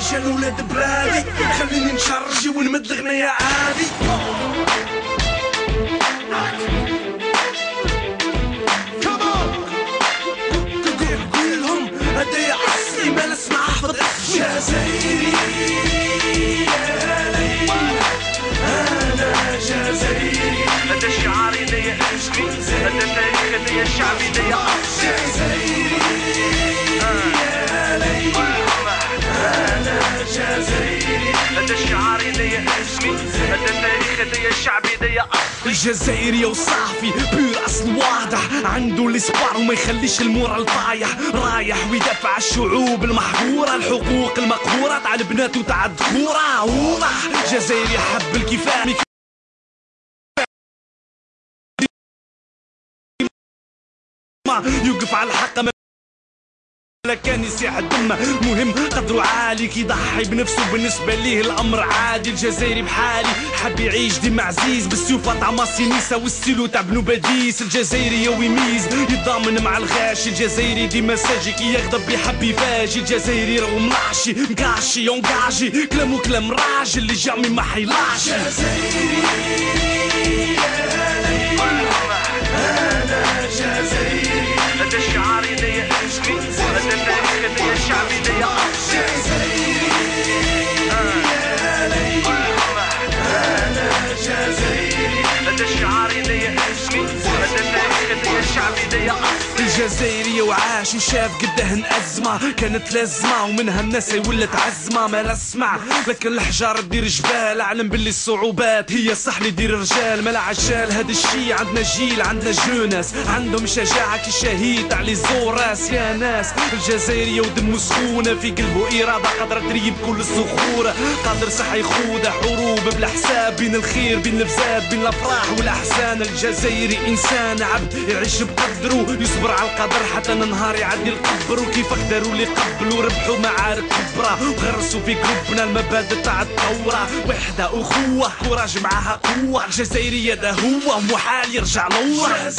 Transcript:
رجال ولاد بلادي. خليني نشرجي ونمد الغنية عادي. قولهم هدايا اصلي ما نسمع جزائري يا أنا جزائري. هذا شعاري ليا اسمي هذا تاريخ ليا شعبي ليا شعبي ليا الجزائري وصافي بير أصل واضح. عنده الاسبار وما يخليش المورال طايح رايح ويدافع الشعوب المحظورة الحقوق المقهورة. تاع البنات وتاع الذكورة واضح. جزائري حب الكفاح يوقف على الحق. كان يسيح الدم مهم قدره عالي كي يضحي بنفسه. بالنسبة ليه الأمر عادي الجزائري بحالي. حب يعيش ديما عزيز بالسيوفة تاع ماسينيسا والستيلو تاع بنو باديس الجزائري يميز يتضامن مع الغاشي. الجزائري ديما ساجي. كي يغضب يحب يفاجي. الجزائري راهو ملاشي مكاشي يونكاجي. كلامو كلام راجل اللي جامي ما حيلاش. جزائري شعبي ليا الجزائري وعاش وشاف قدهن أزمة كانت لازمة ومنها الناس ولت عزمة. ما نسمع لكن الحجار تدير جبال. أعلم باللي الصعوبات هي صح اللي دير رجال ما لا عجال هذا الشي عندنا جيل عندنا جوناس عندهم شجاعة كي شهيد على زوراس يا ناس. الجزائري ودمه سخونة في قلبه إرادة قادرة تريب كل الصخورة قادر صح يخوض حروب بلا حساب. بين الخير بين الفساد بين الأفراح والأحزان. الجزائري إنسان عبد يعيش بقدره. يصبر على القدر حتى نهار يعدي القبر. وكيف قدروا اللي قبلوا ربحوا معارك كبرى؟ وغرسوا في قلوبنا المبادئ تاع الثورة. وحدة أخوة كوراج معاها قوة. الجزائري هذا هو محال يرجع لورا